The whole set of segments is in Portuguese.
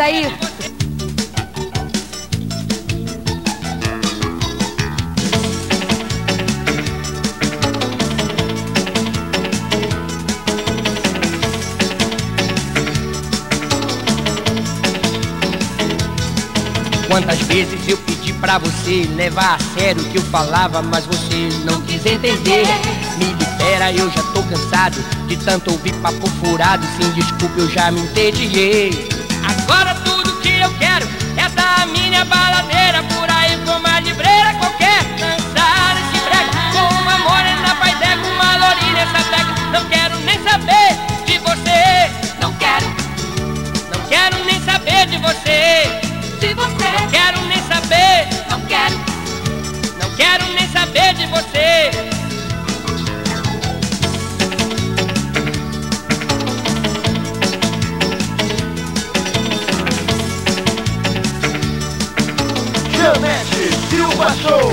aí. Quantas vezes eu pedi pra você levar a sério o que eu falava, mas você não quis entender. Me libera, eu já tô cansado de tanto ouvir papo furado. Sem desculpa, eu já me entediei. Agora tudo que eu quero é dar a minha baladeira por aí com uma libreira qualquer. Dançar esse brega com uma morena, vai der com uma lourinha, essa tecla. Não quero nem saber de você. Não quero Não quero nem saber de você. de você. Não quero Janete Silva Show.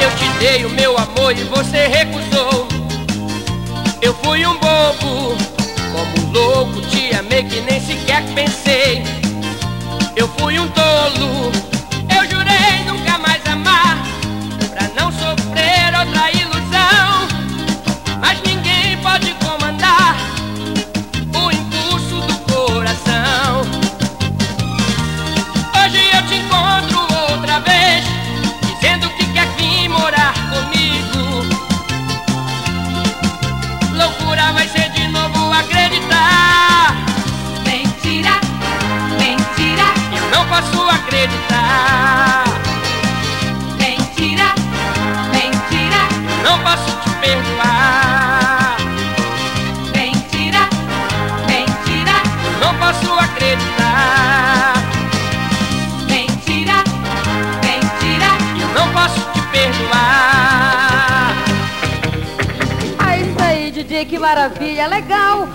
Eu te dei o meu amor e você recusou. Eu fui um bobo, acreditar. mentira, mentira, Não posso te perdoar. mentira, mentira, Não posso acreditar. mentira, mentira. Eu não posso te perdoar. Ah, isso aí, DJ, que maravilha, legal.